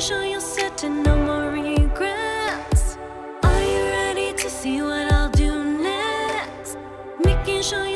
sure you're set no more regrets Are you ready to see what I'll do next? Making sure